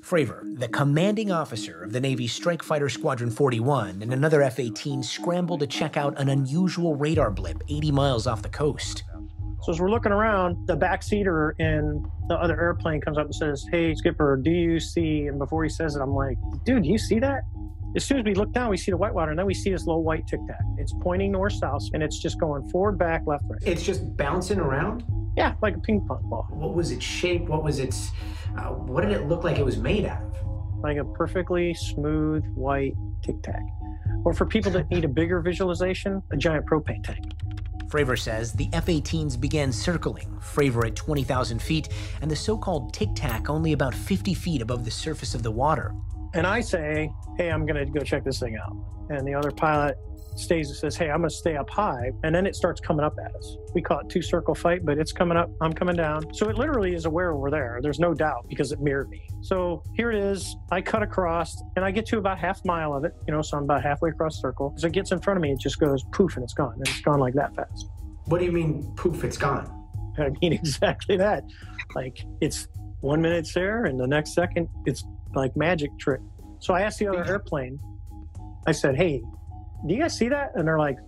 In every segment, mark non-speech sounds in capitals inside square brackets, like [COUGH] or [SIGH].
Fravor, the commanding officer of the Navy's Strike Fighter Squadron 41, and another F 18 scramble to check out an unusual radar blip 80 miles off the coast. So as we're looking around, the backseater in the other airplane comes up and says, Hey, Skipper, do you see? And before he says it, I'm like, Dude, do you see that? As soon as we look down, we see the whitewater, and then we see this little white tic tac. It's pointing north south, and it's just going forward, back, left, right. It's just bouncing around? Yeah, like a ping pong ball. What was its shape? What was its, uh, what did it look like it was made out of? Like a perfectly smooth white tic tac. Or for people that need a bigger visualization, a giant propane tank. Fravor says the F 18s began circling, Fravor at 20,000 feet, and the so called tic tac only about 50 feet above the surface of the water. And I say, hey, I'm going to go check this thing out. And the other pilot stays and says, hey, I'm going to stay up high. And then it starts coming up at us. We call it two circle fight, but it's coming up. I'm coming down. So it literally is aware we're there. There's no doubt because it mirrored me. So here it is. I cut across and I get to about half mile of it, you know, so I'm about halfway across the circle. As it gets in front of me, it just goes poof and it's gone. And it's gone like that fast. What do you mean, poof, it's gone? I mean, [LAUGHS] exactly that. Like it's one minute there and the next second it's like magic trick. So I asked the other airplane, I said, hey, do you guys see that? And they're like,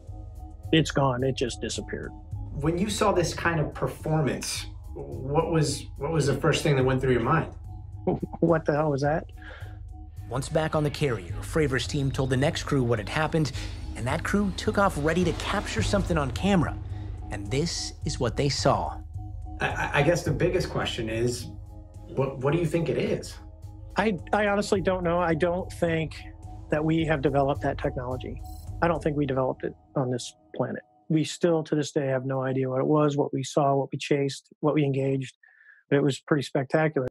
it's gone. It just disappeared. When you saw this kind of performance, what was what was the first thing that went through your mind? [LAUGHS] what the hell was that? Once back on the carrier, Fravor's team told the next crew what had happened, and that crew took off ready to capture something on camera. And this is what they saw. I, I guess the biggest question is, what what do you think it is? I, I honestly don't know. I don't think that we have developed that technology. I don't think we developed it on this planet. We still, to this day, have no idea what it was, what we saw, what we chased, what we engaged. But it was pretty spectacular.